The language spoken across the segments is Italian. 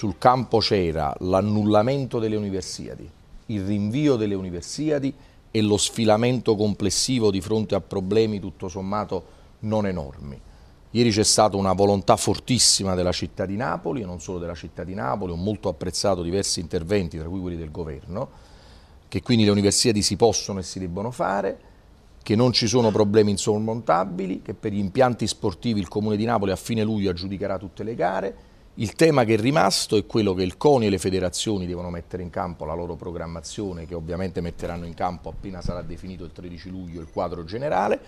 sul campo c'era l'annullamento delle Universiadi, il rinvio delle Universiadi e lo sfilamento complessivo di fronte a problemi tutto sommato non enormi. Ieri c'è stata una volontà fortissima della città di Napoli, e non solo della città di Napoli, ho molto apprezzato diversi interventi, tra cui quelli del governo, che quindi le università si possono e si debbono fare, che non ci sono problemi insormontabili, che per gli impianti sportivi il Comune di Napoli a fine luglio aggiudicherà tutte le gare. Il tema che è rimasto è quello che il CONI e le federazioni devono mettere in campo la loro programmazione, che ovviamente metteranno in campo appena sarà definito il 13 luglio il quadro generale,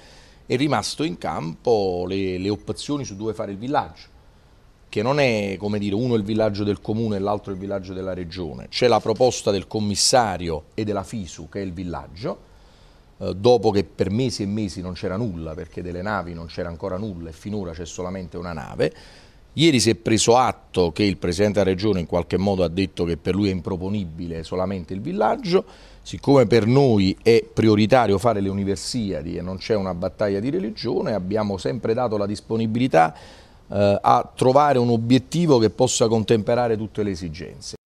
è rimasto in campo le, le opzioni su dove fare il villaggio, che non è come dire uno il villaggio del comune e l'altro il villaggio della regione. C'è la proposta del commissario e della FISU che è il villaggio, eh, dopo che per mesi e mesi non c'era nulla, perché delle navi non c'era ancora nulla e finora c'è solamente una nave. Ieri si è preso atto che il Presidente della Regione in qualche modo ha detto che per lui è improponibile solamente il villaggio, siccome per noi è prioritario fare le universiadi e non c'è una battaglia di religione, abbiamo sempre dato la disponibilità eh, a trovare un obiettivo che possa contemperare tutte le esigenze.